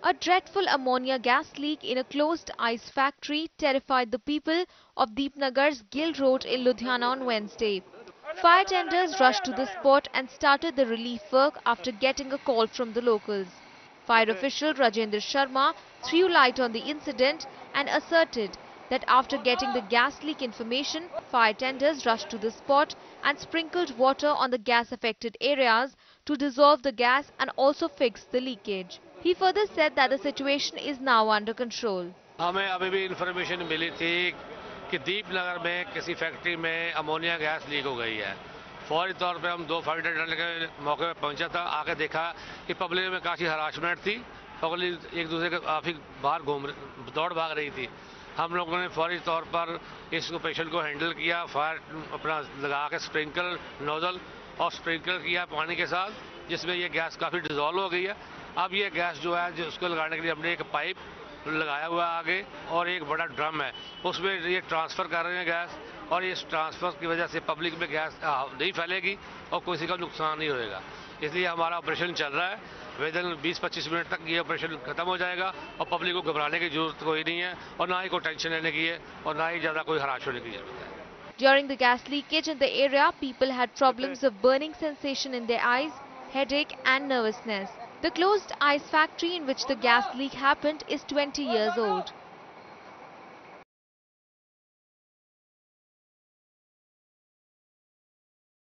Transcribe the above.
A dreadful ammonia gas leak in a closed ice factory terrified the people of Deepnagar's Gill Road in Ludhiana on Wednesday. Fire tenders rushed to the spot and started the relief work after getting a call from the locals. Fire official Rajendra Sharma threw light on the incident and asserted that after getting the gas leak information, fire tenders rushed to the spot and sprinkled water on the gas affected areas to dissolve the gas and also fix the leakage. He further said that the situation is now under control. हमें अभी भी information मिली थी कि दीपनगर में किसी factory में ammonia gas leak हो गई है। फौरी तौर पे हम दो फाइटर डर के मौके पे पहुँचा था आके देखा कि पब्लिक में काफ़ी हरासमेंट थी। पब्लिक एक दूसरे के काफ़ी बाहर घूम दौड़ भाग रही थी। हम लोगों ने फौरी तौर पर इस पेशेंट को हैंडल किया फायर अपना लगा के स्प्रिंकल नोजल और स्प्रिंकल किया पानी के साथ, जिसमें ये गैस काफ़ी डिजोल्व हो गई है। अब ये गैस जो है जो उसको लगाने के लिए हमने एक पाइप लगाया हुआ है आगे और एक बड़ा ड्रम है। उसमें ये ट्रांसफ़र कर रहे हैं गैस और इस ट्रांसफ़र की वजह से पब्लिक में गैस नहीं फैलेगी और किसी का नुकसान नहीं होएगा। इसलिए हमारा ऑपरेशन चल रहा है। विद इन 20-25 मिनट तक ये ऑपरेशन खत्म हो जाएगा और पब्लिक को घबराने की ज़रूरत कोई नहीं है और ना ही कोई टेंशन लेने की है और ना ही ज़्यादा कोई हराश होने की ज़रूरत है। During the gas leakage in the area, people had problems of burning sensation in their eyes, headache and nervousness. The closed ice factory in which the gas leak happened is 20 years old.